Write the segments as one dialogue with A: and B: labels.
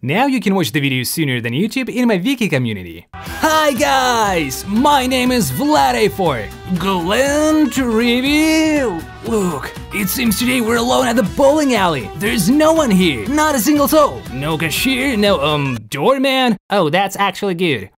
A: Now you can watch the videos sooner than YouTube in my Wiki community. Hi guys, my name is Vlad4. Glenn Trivial. Look, it seems today we're alone at the bowling alley. There's no one here, not a single soul. No cashier, no um doorman. Oh, that's actually good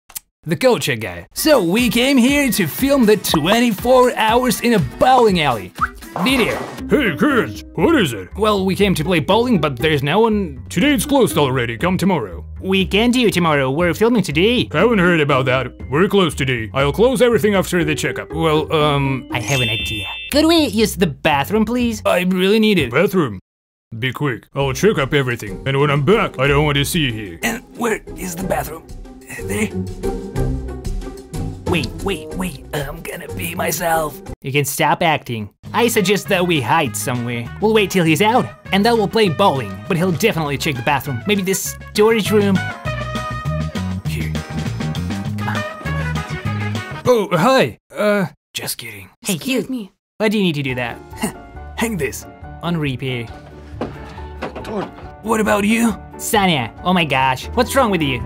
A: the Kocha guy. So we came here to film the 24 hours in a bowling alley video.
B: Hey kids, what is it?
A: Well, we came to play bowling, but there's no one.
B: Today it's closed already, come tomorrow.
A: We can do tomorrow, we're filming today.
B: I haven't heard about that. We're closed today. I'll close everything after the checkup.
A: Well, um, I have an idea. Could we use the bathroom, please? I really need it.
B: Bathroom? Be quick, I'll check up everything. And when I'm back, I don't want to see you here.
A: And where is the bathroom? There? Wait, wait, wait, I'm gonna be myself. You can stop acting. I suggest that we hide somewhere. We'll wait till he's out, and then we'll play bowling, but he'll definitely check the bathroom. Maybe this storage room. Here. Come on. Oh, hi. Uh, just kidding. Hey, you.
C: me.
A: Why do you need to do that? Hang this. On repair. What about you? Sanya, oh my gosh, what's wrong with you?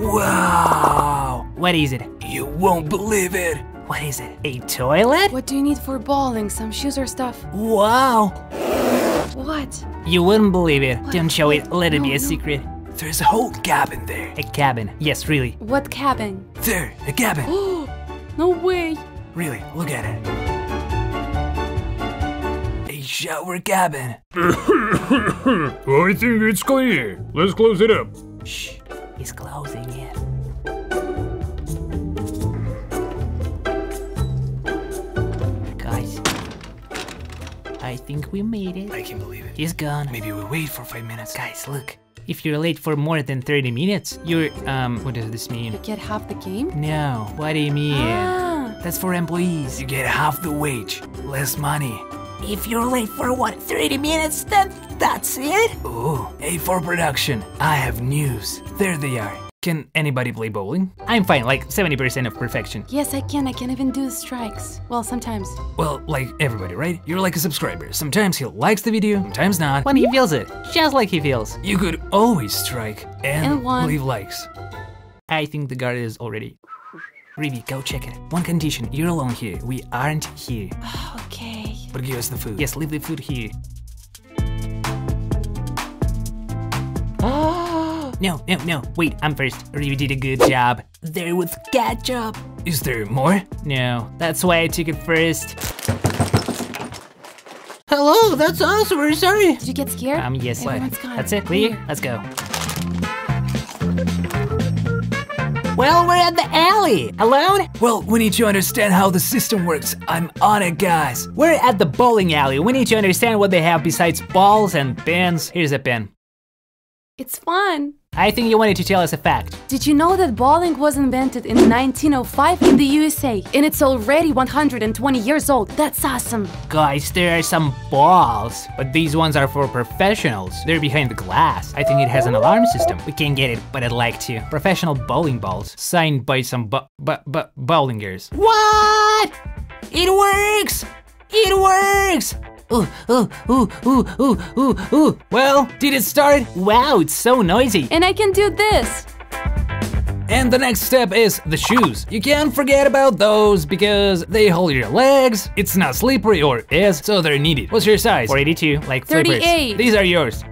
A: Wow! What is it? You won't believe it! What is it? A toilet?
C: What do you need for bowling? Some shoes or stuff?
A: Wow!
C: What?
A: You wouldn't believe it. Don't show it, let it
C: No,
A: be a
C: no.
A: secret. There's a whole cabin there. A cabin, yes, really.
C: What cabin?
A: There, a cabin.
C: No way.
A: Really, look at it. A shower cabin.
B: I think it's clear. Let's close it up.
A: Shh, he's closing it. I think we made it. I can't believe it. He's gone. Maybe we wait for five minutes. Guys, look. If you're late for more than 30 minutes, you're, um, what does this mean?
C: You get half the game?
A: No, what do you mean?
C: Ah.
A: That's for employees. You get half the wage, less money. If you're late for what, 30 minutes, then that's it? Ooh, A4 production. I have news. There they are. Can anybody play bowling? I'm fine, like 70% of perfection.
C: Yes, I can. I can even do strikes. Well, sometimes.
A: Well, like everybody, right? You're like a subscriber. Sometimes he likes the video, sometimes not. When he feels it, just like he feels. You could always strike and,
C: And one.
A: leave likes. I think the guard is already. Rivi, go check it. One condition, you're alone here. We aren't here.
C: Okay.
A: But give us the food. Yes, leave the food here. No, no, no. Wait, I'm first. You did a good job. There was ketchup. Is there more? No, that's why I took it first. Hello, that's us. We're sorry.
C: Did you get scared?
A: Um, yes, what?
C: Everyone's gone.
A: That's it, clear? Let's go. Well, we're at the alley. Alone? Well, we need to understand how the system works. I'm on it, guys. We're at the bowling alley. We need to understand what they have besides balls and pins. Here's a pin.
C: It's fun.
A: I think you wanted to tell us a fact.
C: Did you know that bowling was invented in 1905 in the USA and it's already 120 years old? That's awesome.
A: Guys, there are some balls, but these ones are for professionals. They're behind the glass. I think it has an alarm system. We can't get it, but I'd like to. Professional bowling balls, signed by some bu bu bu bowlingers. What? It works! It works! Ooh, ooh, ooh, ooh, ooh, ooh, ooh. Well, did it start? Wow, it's so noisy.
C: And I can do this.
A: And the next step is the shoes. You can't forget about those because they hold your legs, it's not slippery or is, so they're needed. What's your size? 482, like flippers.
C: 38.
A: These are yours.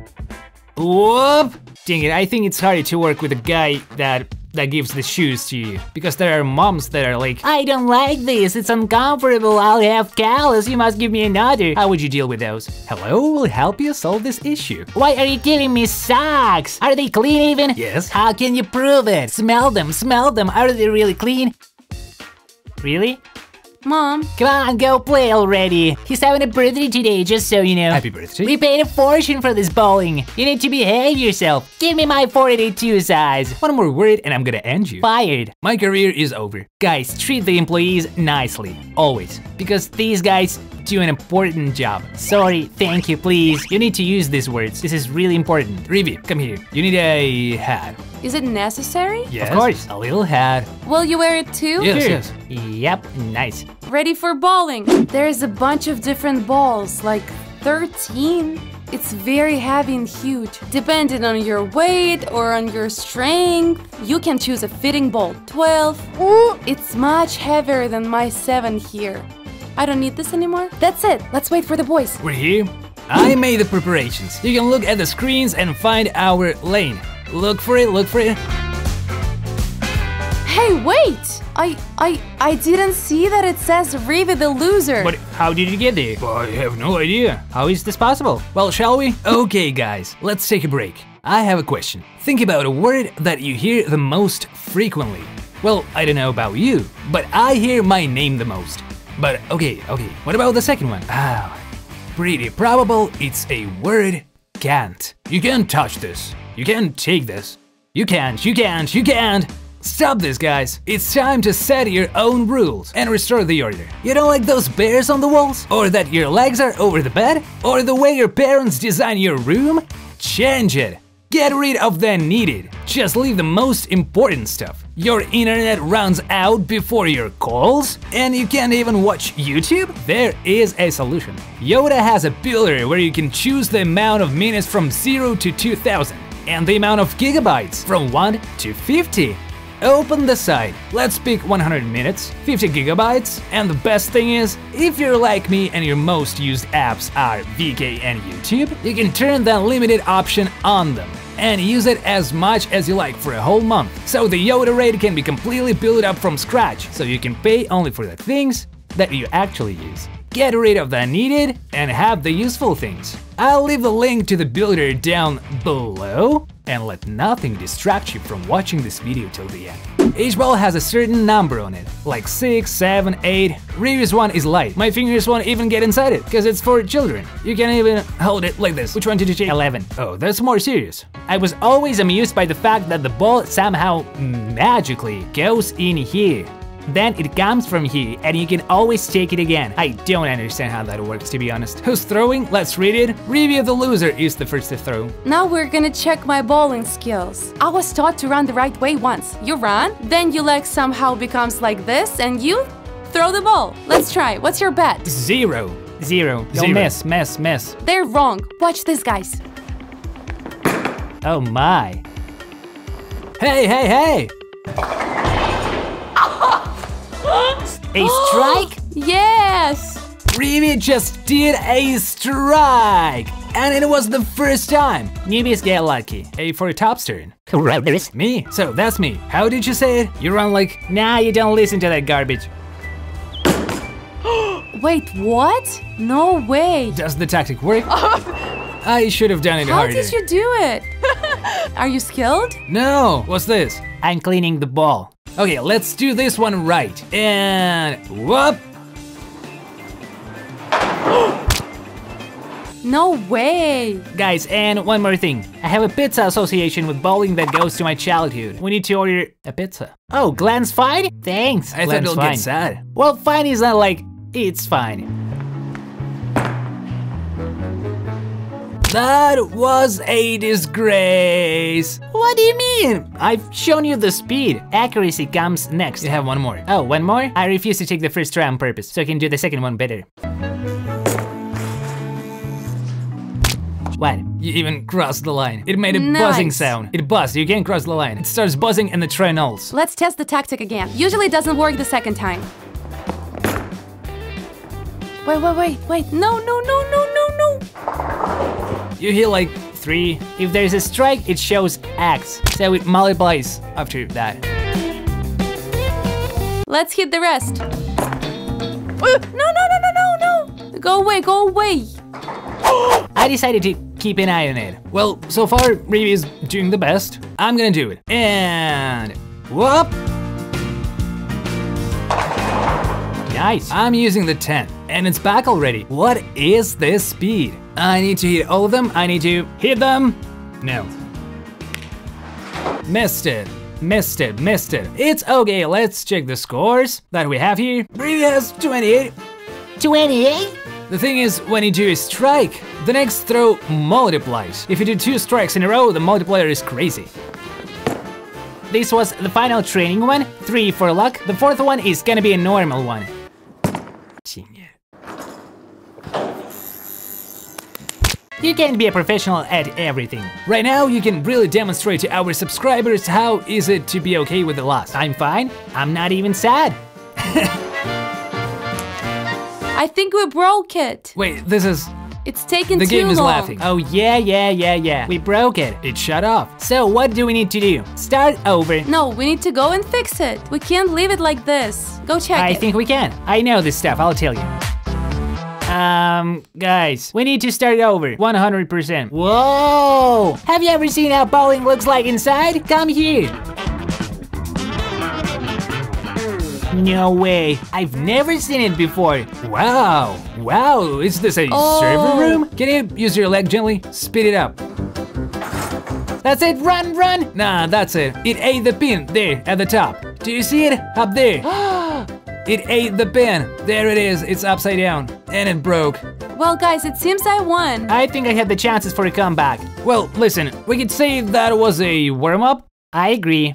A: Whoop! Dang it, I think it's harder to work with a guy that that gives the shoes to you. Because there are moms that are like, I don't like this, it's uncomfortable, I'll have callus, you must give me another. How would you deal with those? Hello, we'll help you solve this issue. Why are you giving me socks? Are they clean even? Yes. How can you prove it? Smell them, smell them, are they really clean? Really?
C: Mom,
A: Come on, go play already. He's having a birthday today, just so you know. Happy birthday. We paid a fortune for this bowling. You need to behave yourself. Give me my 482 size. One more word and I'm gonna end you. Fired. My career is over. Guys, treat the employees nicely. Always. Because these guys do an important job. Sorry, thank you, please. You need to use these words. This is really important. Rivi, come here. You need a hat.
C: is it necessary?
A: Yes. Of course. A little hat.
C: Will you wear it too?
A: Yes, yes. Yep, nice.
C: Ready for bowling. There's a bunch of different balls, like 13. It's very heavy and huge. Depending on your weight or on your strength, you can choose a fitting ball. 12. Ooh, it's much heavier than my 7 here. I don't need this anymore. That's it. Let's wait for the boys.
B: We're here. I made the preparations. You can look at the screens and find our lane. Look for it, look for it.
C: Hey, wait! I I I didn't see that it says Rivi the loser.
B: But how did you get there? I have no idea. How is this possible? Well, shall we? Okay, guys, let's take a break. I have a question. Think about a word that you hear the most frequently. Well, I don't know about you, but I hear my name the most. But okay, okay, what about the second one? Ah, pretty probable it's a word can't. You can't touch this. You can't take this. You can't, you can't, you can't. Stop this, guys. It's time to set your own rules and restore the order. You don't like those bears on the walls? Or that your legs are over the bed? Or the way your parents design your room? Change it. Get rid of the needed. Just leave the most important stuff. Your internet runs out before your calls, and you can't even watch YouTube? There is a solution. Yota has a builder where you can choose the amount of minutes from 0 to 2000 and the amount of gigabytes from 1 to 50. Open the site. Let's pick 100 minutes, 50 gigabytes, and the best thing is, if you're like me and your most used apps are VK and YouTube, you can turn the unlimited option on them and use it as much as you like for a whole month. So the Yota rate can be completely built up from scratch, so you can pay only for the things that you actually use. Get rid of the unneeded and have the useful things. I'll leave the link to the builder down below and let nothing distract you from watching this video till the end. H-ball has a certain number on it, like 6, 7, 8. Previous one is light. My fingers won't even get inside it, because it's for children. You can even hold it like this. Which one did you take? 11. Oh, that's more serious. I was always amused by the fact that the ball somehow magically goes in here. Then it comes from here and you can always take it again. I don't understand how that works to be honest. Who's throwing? Let's read it. Review the loser is the first to throw.
C: Now we're gonna check my bowling skills. I was taught to run the right way once. You run, then your leg somehow becomes like this and you throw the ball. Let's try. What's your bet?
B: Zero. Zero. You'll miss, miss, miss.
C: They're wrong. Watch this, guys.
B: Oh my. Hey, hey, hey! A strike?
C: Yes!
B: Revy just did a strike! And it was the first time! Newbies get lucky. A for a top turn.
A: Correct.
B: Me? So that's me. How did you say it? You run like, nah, you don't listen to that garbage.
C: Wait, what? No way.
B: Does the tactic work? I should have done it
C: How
B: harder.
C: did you do it? Are you skilled?
B: No, what's this? I'm cleaning the ball. Okay, let's do this one right. And whoop!
C: No way.
B: Guys, and one more thing. I have a pizza association with bowling that goes to my childhood. We need to order a pizza. Oh, Glenn's fine? Thanks.
A: I thought
B: Glenn's
A: you'll
B: fine.
A: get sad.
B: Well, fine is not like it's fine. That was a disgrace. What do you mean? I've shown you the speed. Accuracy comes next.
A: You have one more.
B: Oh, one more? I refuse to take the first try on purpose, so I can do the second one better. What?
A: You even crossed the line. It made a buzzing sound. It buzzed. You can't cross the line. It starts buzzing and the train nulls.
C: Let's test the tactic again. Usually it doesn't work the second time. Wait, wait, wait, wait. No, no, no, no, no, no.
A: You hear like
B: Three. If there's a strike, it shows X, so it multiplies after that.
C: Let's hit the rest. Uh, No, no, no, no, no, no. Go away, go away.
B: I decided to keep an eye on it.
A: Well, so far, Reeve is doing the best. I'm gonna do it.
B: And whoop! Nice.
A: I'm using the 10, and it's back already. What is this speed? I need to hit all of them. I need to hit them. No. Missed it. Missed it. Missed it. It's okay. Let's check the scores that we have here. Reeve has 28.
B: 28?
A: The thing is, when you do a strike, the next throw multiplies. If you do two strikes in a row, the multiplier is crazy.
B: This was the final training one, three for luck. The fourth one is gonna be a normal one.
A: You can't be a professional at everything.
B: Right now, you can really demonstrate to our subscribers how is it to be okay with the loss.
A: I'm fine. I'm not even sad.
C: I think we broke it.
B: Wait, this is.
C: It's taken
B: The
C: too
B: game is laughing.
A: Oh yeah, yeah, yeah, yeah. We broke it.
B: It shut off.
A: So what do we need to do? Start over.
C: No, we need to go and fix it. We can't leave it like this. Go check
A: I
C: it.
A: think we can. I know this stuff, I'll tell you. Um, guys, we need to start over 100%. Whoa! Have you ever seen how bowling looks like inside? Come here. No way. I've never seen it before.
B: Wow, wow, is this a
C: Oh.
B: server room? Can you use your leg gently? Speed it up.
A: That's it, run, run!
B: Nah, that's it. It ate the pin there at the top. Do you see it? Up there. it ate the pin. There it is. It's upside down. And it broke.
C: well, guys, it seems I won.
A: I think I had the chances for a comeback.
B: Well, listen, we could say that was a warm up.
A: I agree.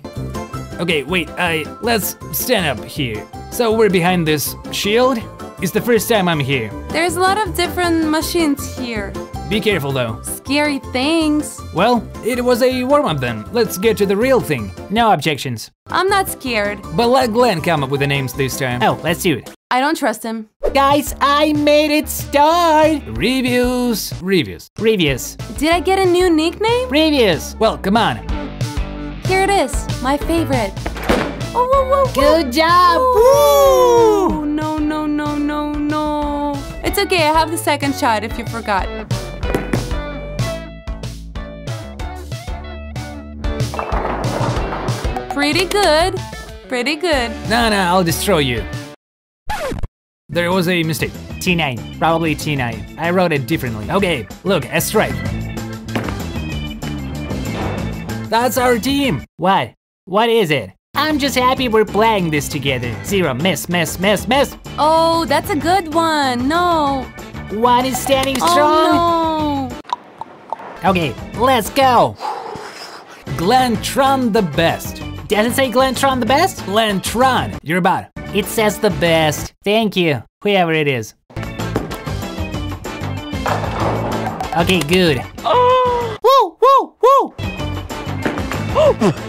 B: Okay, wait, I let's stand up here. So we're behind this shield. It's the first time I'm here.
C: There's a lot of different machines here.
B: Be careful though.
C: Scary things.
B: Well, it was a warm up then. Let's get to the real thing.
A: No objections.
C: I'm not scared.
B: But let Glenn come up with the names this time.
A: Oh, let's do it.
C: I don't trust him.
A: Guys, I made it start!
B: Reviews, reviews.
A: Previous.
C: Did I get a new nickname?
A: Previous.
B: Well, come on.
C: Here it is, my favorite. Oh, whoa, whoa, whoa.
A: Good job!
C: Oh, no, no, no, no, no. It's okay, I have the second shot if you forgot. Pretty good. Pretty good.
B: Nah, nah, I'll destroy you. There was a mistake.
A: T9. Probably T9. I wrote it differently.
B: Okay, look, a strike. That's our team.
A: What? What is it? I'm just happy we're playing this together. Zero, miss, miss, miss, miss.
C: Oh, that's a good one. No.
A: One is standing oh, strong.
C: Oh, no.
A: Okay, let's go.
B: Glenn Tron the best.
A: Does it say Glentron the best?
B: Glentron, you're about.
A: It says the best. Thank you, whoever it is. Okay, good. Oh! woo, woo, woo!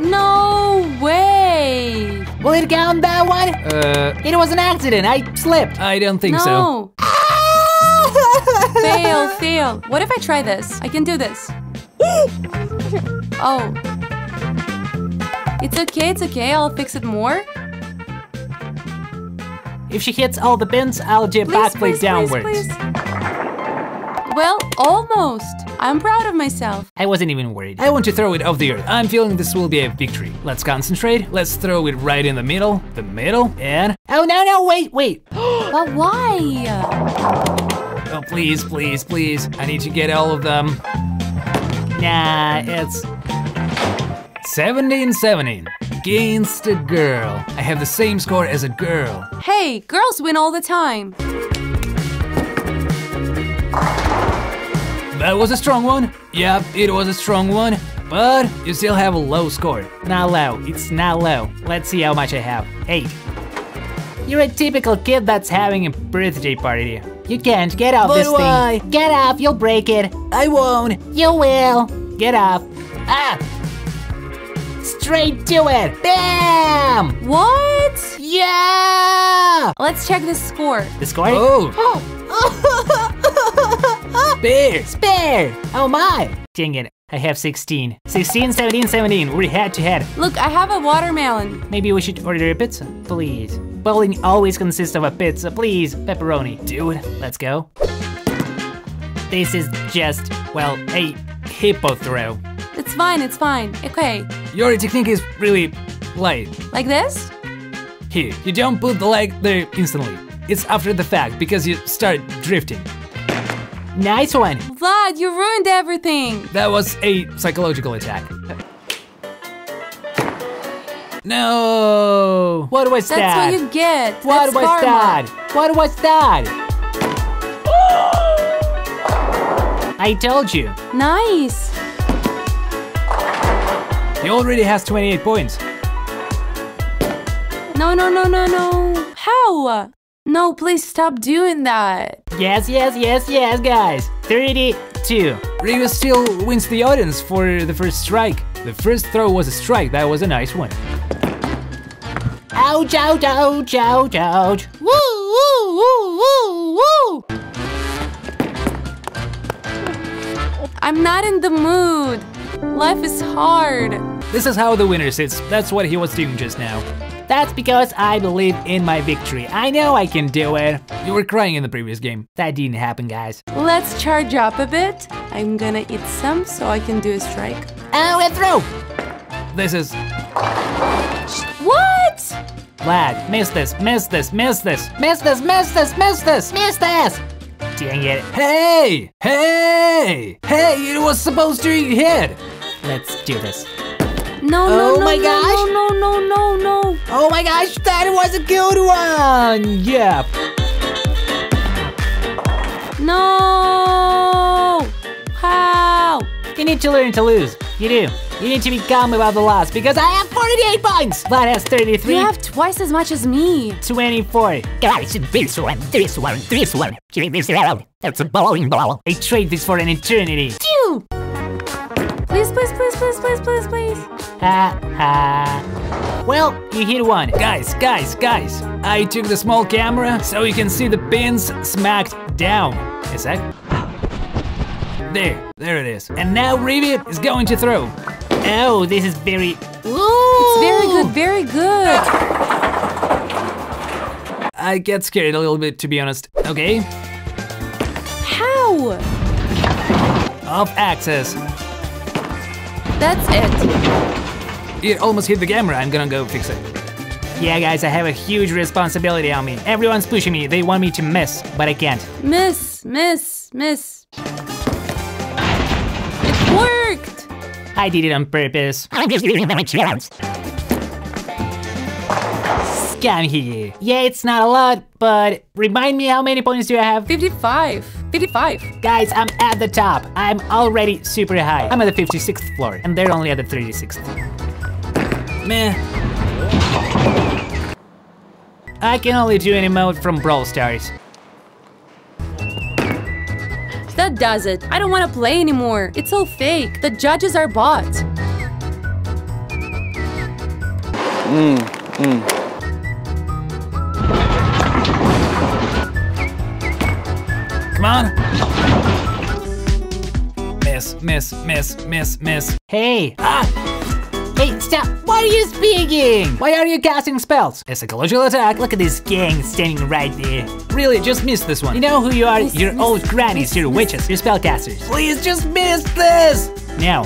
C: No way.
A: Will it count that one?
B: Uh,
A: It was an accident. I slipped.
B: I don't think so.
C: Fail, fail. What if I try this? I can do this. Oh. It's okay, it's okay. I'll fix it more.
A: If she hits all the pins, I'll
C: Please,
A: backflip
C: please,
A: downwards.
C: please, please. Well, almost. I'm proud of myself.
A: I wasn't even worried.
B: I want to throw it off the earth. I'm feeling this will be a victory. Let's concentrate. Let's throw it right in the middle. The middle. And.
A: Oh no no wait wait.
C: But why?
B: Oh, please, please, please. I need to get all of them.
A: Nah, it's
B: 17 17. Against a girl. I have the same score as a girl.
C: Hey, girls win all the time.
B: That was a strong one. Yep, it was a strong one. But you still have a low score.
A: not low. It's not low. Let's see how much I have. Eight. You're a typical kid that's having a birthday party. You can't get off
B: But
A: this
B: why?
A: thing. Get off, you'll break it.
B: I won't.
A: You will. Get off. Ah! Straight to it. Bam!
C: What?
A: Yeah!
C: Let's check the score.
A: The score?
B: Oh, bear.
A: Spare! Oh my! Dang it, I have 16. 16, 17, 17. We're head to head.
C: Look, I have a watermelon.
A: Maybe we should order a pizza? Please. Bowling always consists of a pizza. Please, pepperoni.
B: Dude,
A: Let's go. This is just, well, a
B: hippo throw.
C: It's fine, it's fine. Okay,
B: Your technique is really light.
C: like this?
B: Here, you don't put the leg there instantly. It's after the fact because you start drifting.
A: nice one.
C: Vlad, you ruined everything.
B: That was a psychological attack. No!
A: What was
C: That's
A: that?
C: That's what you get.
A: what
C: That's
A: was
C: karma.
A: that? What was that? I told you.
C: Nice.
B: He already has 28 points.
C: No, no, no, no, no. How? No, please stop doing that.
A: Yes, yes, yes, yes, guys. 32.
B: Rivia still wins the audience for the first strike. The first throw was a strike, that was a nice one.
A: Ouch, ouch, ouch, ouch, ouch.
C: Woo, woo, woo, woo, woo! I'm not in the mood. Life is hard.
B: This is how the winner sits, that's what he was doing just now.
A: That's because I believe in my victory. I know I can do it.
B: You were crying in the previous game.
A: That didn't happen, guys.
C: Let's charge up a bit. I'm gonna eat some so I can do a strike.
A: Oh, and throw.
B: This is
C: What?
A: Vlad, miss this, miss this, miss this, miss this, miss this, miss this, miss this. Dang it.
B: Hey! Hey! Hey, it was supposed to hit!
A: Let's do this.
C: No,
A: Oh
C: no, no,
A: my
C: no,
A: gosh.
C: no, no, no, no, no.
A: Oh my gosh, that was a good one. Yeah.
C: No! How?
A: You need to learn to lose. You do. You need to be calm about the loss because I have 48 points. Vlad has 33.
C: You have twice as much as me.
A: 24.
D: Guys, this one, this one, this one. Give me this around. That's a bowling ball.
A: I trade this for an eternity.
C: Phew! Please, please, please, please, please, please, please.
A: Ha ha. Well, you hit one.
B: Guys, guys, guys, I took the small camera so you can see the pins smacked down. Is sec. There, there it is. And now Rivia is going to throw.
A: Oh, this is very. ooh.
C: It's very good, very good.
B: I get scared a little bit, to be honest. Okay,
C: How?
B: off access.
C: That's it.
B: It almost hit the camera, I'm gonna go fix it.
A: Yeah, guys, I have a huge responsibility on me. Everyone's pushing me. They want me to miss, but I can't.
C: Miss, miss, miss.
A: I did it on purpose.
D: I'm just giving them a chance.
A: Scam here. Yeah, it's not a lot, but remind me how many points do I have?
C: 55. 55.
A: Guys, I'm at the top. I'm already super high. I'm at the 56th floor, and they're only at the 36th.
B: Meh.
A: I can only do an emote from Brawl Stars.
C: That does it. I don't want to play anymore. It's all fake. The judges are bots.
B: Come on. Miss, miss, miss, miss, miss.
A: Hey! Ah! Hey, stop! Why are you speaking? Why are you casting spells?
B: It's A psychological attack.
A: Look at this gang standing right there.
B: Really, just miss this one.
A: You know who you are?
C: Miss,
A: You're
C: miss,
A: old grannies,
C: miss, miss.
A: witches, you're spellcasters.
B: Please just miss this!
A: Now.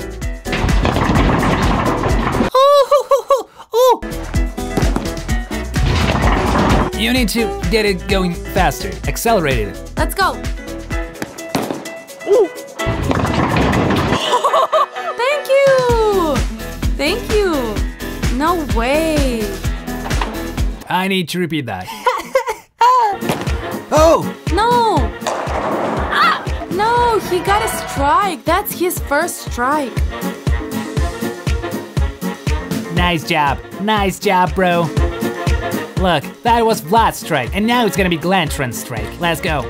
A: Oh, oh, oh, oh!
B: You need to get it going faster. Accelerate it.
C: Let's go. No way.
B: I need to repeat that. oh!
C: No. Ah! No, he got a strike. That's his first strike.
A: Nice job. Nice job, bro. Look, that was Vlad's strike, and now it's gonna be Glantron's strike. Let's go.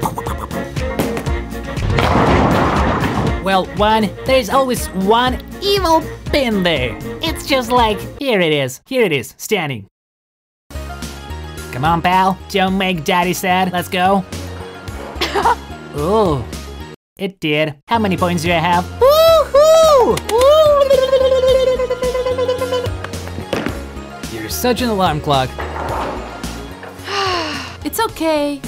A: Well, one, there's always one evil pin there. It's just like, here it is, here it is, standing. Come on, pal, don't make daddy sad. Let's go. Ooh, it did. How many points do I have? Woohoo!
B: You're such an alarm clock.
C: It's okay.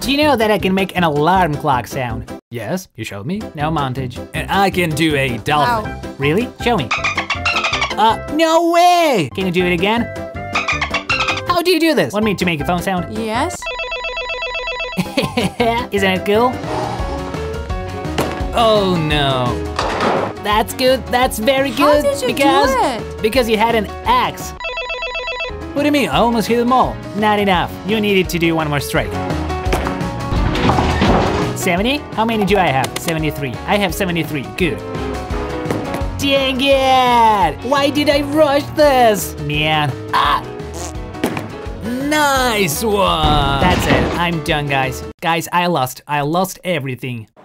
A: Do you know that I can make an alarm clock sound?
B: Yes, you showed me.
A: No montage.
B: And I can do a dolphin.
A: Really? Show me. Uh, no way! Can you do it again? How do you do this? Want me to make a phone sound?
C: Yes.
A: Isn't it cool?
B: Oh no.
A: That's good. That's very good.
C: How did you do
A: because
C: it?
A: because you had an axe.
B: What do you mean? I almost hit them all.
A: Not enough. You needed to do one more strike. 70? How many do I have? 73. I have 73. Good. Dang it! Why did I rush this? Man. Ah!
B: Nice one!
A: That's it. I'm done, guys. Guys, I lost. I lost everything.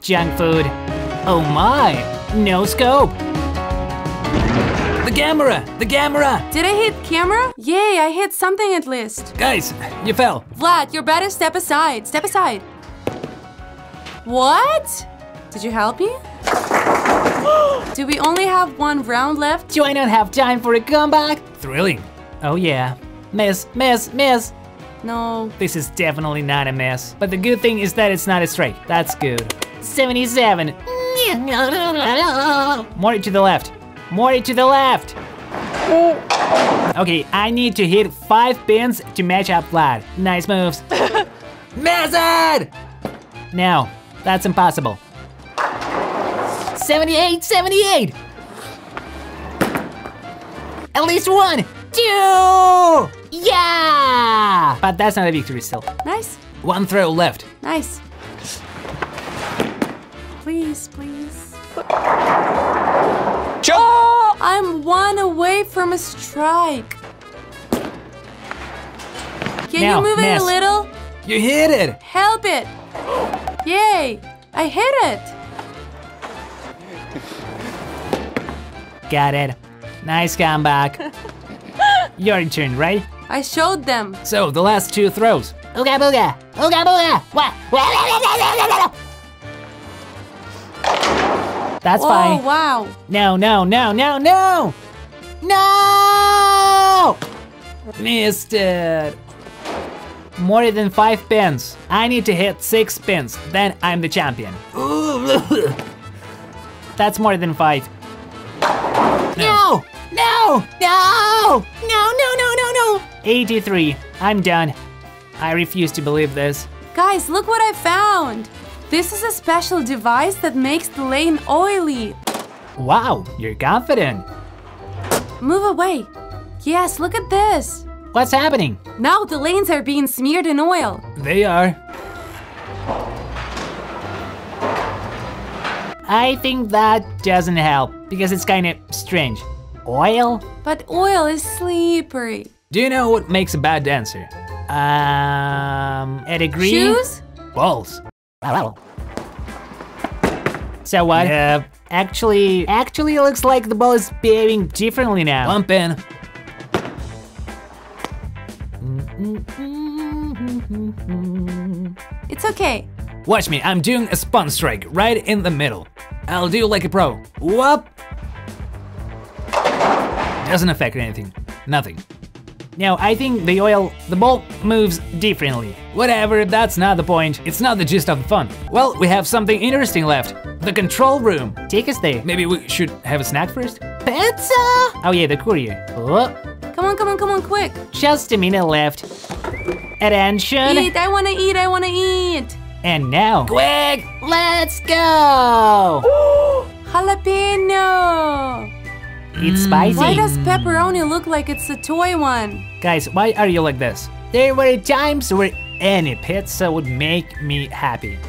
A: Junk food. Oh my. No scope.
B: The camera! The camera!
C: Did I hit camera? Yay, I hit something at least.
B: Guys, you fell.
C: Vlad, you're better step aside. Step aside. What? Did you help me? Do we only have one round left?
A: Do I not have time for a comeback?
B: Thrilling.
A: Oh yeah. Miss, miss, miss.
C: No.
A: This is definitely not a mess. But the good thing is that it's not a strike. That's good. 77. More to the left. More to the left. Okay, I need to hit five pins to match up Vlad. Nice moves.
B: Mazad!
A: No, that's impossible. 78, 78! At least one, two! Yeah! But that's not a victory still.
C: Nice.
B: One throw left.
C: Nice. Please, please. Oh, I'm one away from a strike. Can
A: Now,
C: you move it a little?
B: You hit it!
C: Help it! Yay! I hit it!
A: Got it. Nice comeback. Your turn, right?
C: I showed them.
B: So, the last two throws.
D: Ooga booga. Ooga booga. What?
A: That's
C: oh,
A: fine.
C: Oh, wow.
A: No, no, no, no, no! No!
B: Missed it.
A: More than five pins. I need to hit six pins, then I'm the champion. That's more than five. No! No! No! No, no, no, no, no! 83. I'm done. I refuse to believe this.
C: Guys, look what I found. This is a special device that makes the lane oily.
A: Wow, you're confident.
C: Move away. Yes, look at this.
A: What's happening?
C: Now the lanes are being smeared in oil.
B: They are.
A: I think that doesn't help because it's kind of strange. Oil?
C: But oil is slippery.
B: Do you know what makes a bad dancer?
A: Um, a degree?
C: Shoes?
B: Balls.
A: So what?
B: Yeah,
A: Actually, actually it looks like the ball is behaving differently now.
B: one pin.
C: It's okay.
B: Watch me, I'm doing a spun strike right in the middle. I'll do like a pro. Whoop! Doesn't affect anything. Nothing.
A: No, I think the oil, the ball moves differently.
B: Whatever, that's not the point. It's not the gist of the fun. Well, we have something interesting left. The control room.
A: Take us there.
B: Maybe we should have a snack first?
A: Pizza! Oh yeah, the courier. Oh,
C: Come on, come on, come on, quick.
A: just a minute left. Attention.
C: Eat, I wanna eat, I wanna eat.
A: And now,
B: Quick!
A: let's go!
C: Jalapeno.
A: It's mm. spicy.
C: Why does pepperoni look like it's a toy one?
A: Guys, why are you like this? There were times where any pizza would make me happy.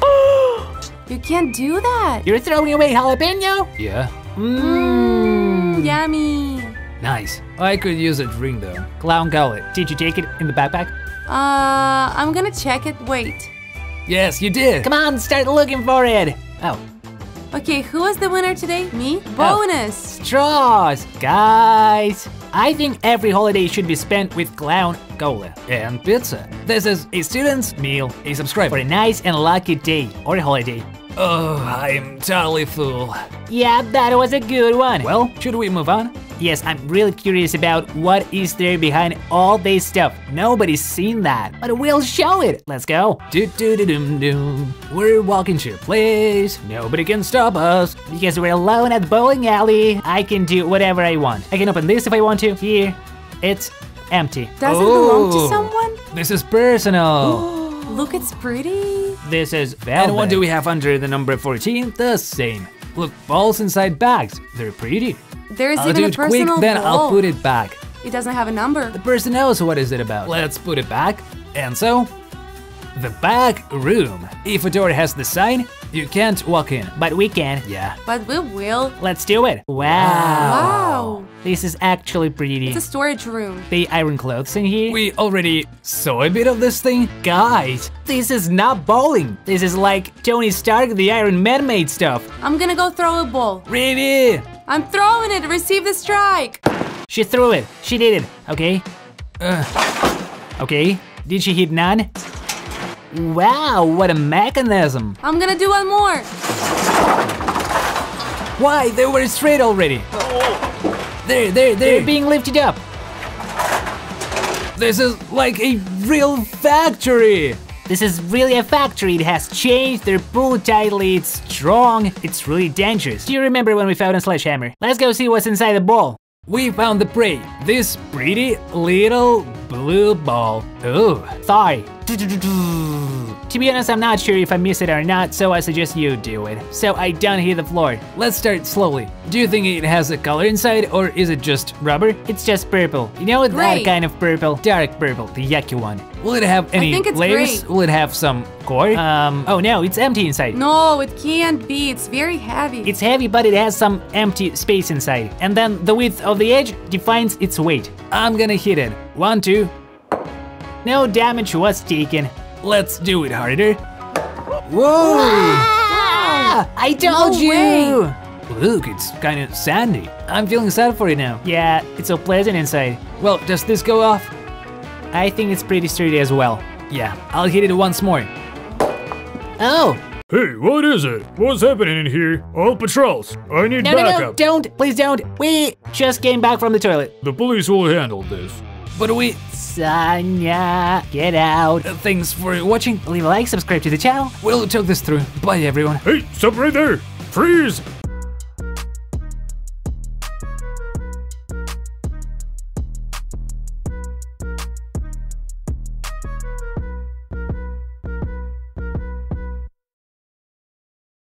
C: You can't do that.
A: You're throwing away jalapeno?
B: Yeah,
C: Mmm, yummy.
B: nice. I could use a drink though.
A: Clown gullet. Did you take it in the backpack?
C: Uh, I'm gonna check it. Wait.
B: Yes, you did.
A: Come on, start looking for it. Oh,
C: Okay, who was the winner today? Me? Bonus.
A: Oh, straws. Guys, I think every holiday should be spent with clown gullet.
B: And pizza. This is a student's meal, a
A: subscribe
B: For
A: a nice and lucky day or a holiday.
B: Oh, I'm totally full.
A: Yeah, that was a good one.
B: Well, should we move on?
A: Yes, I'm really curious about what is there behind all this stuff. Nobody's seen that, but we'll show it. Let's go.
B: Do do do dum dum. We're walking to a place. Nobody can stop us.
A: Because we're alone at the bowling alley, I can do whatever I want. I can open this if I want to. Here, it's empty.
C: Does it belong to
B: Oh.
C: someone?
B: This is personal.
C: Look, it's pretty.
A: This is velvet.
B: and what do we have under the number 14? The same. Look, balls inside bags. They're pretty.
C: There's
B: I'll ah,
C: even
B: do
C: a
B: it quick,
C: personal
B: then I'll put it back.
C: It doesn't have a number.
B: The person knows what is it about. Let's put it back. And so, the back room. If a door has the sign, you can't walk in.
A: But we can.
B: Yeah.
C: But we will.
A: Let's do it. Wow.
C: Wow.
A: This is actually pretty.
C: It's a storage room.
A: They iron clothes in here.
B: We already saw a bit of this thing.
A: Guys, this is not bowling. This is like Tony Stark, the Iron Man made stuff.
C: I'm gonna go throw a ball.
B: Rivi!
C: I'm throwing it. Receive the strike.
A: She threw it. She did it. Okay. Uh. Okay. Did she hit none? Wow, what a mechanism.
C: I'm gonna do one more.
B: Why? They were straight already. There, there,
A: They're
B: there.
A: being lifted up.
B: This is like a real factory.
A: This is really a factory. It has changed. They're pulled tightly. It's strong. It's really dangerous. Do you remember when we found a sledgehammer? Let's go see what's inside the ball.
B: We found the prey. This pretty little blue ball. Ooh.
A: Thigh. To be honest, I'm not sure if I miss it or not, so I suggest you do it. So I don't hit the floor.
B: Let's start slowly. Do you think it has a color inside or is it just rubber?
A: It's just purple. You know that kind of purple? Dark purple, the yucky one.
B: Will it have any layers?
C: great.
B: Will it have some core?
A: Um, oh no, it's empty inside.
C: No, it can't be. It's very heavy.
A: It's heavy, but it has some empty space inside. And then the width of the edge defines its weight.
B: I'm gonna hit it. One, two.
A: No damage was taken.
B: Let's do it harder. Whoa!
A: Ah, I told
C: No
A: you!
C: way.
B: Look, it's kind of sandy. I'm feeling sad for you now.
A: Yeah, it's so pleasant inside.
B: Well, does this go off?
A: I think it's pretty sturdy as well.
B: Yeah, I'll hit it once more.
A: Oh,
E: Hey, what is it? What's happening in here? All patrols. I need
A: no, no, no, don't, please don't. We just came back from the toilet.
E: The police will handle this.
B: But we.
A: Sonia, get out.
B: uh, Thanks for watching.
A: Leave a like, subscribe to the channel.
B: We'll talk this through. Bye, everyone.
E: Hey, stop right there! Freeze!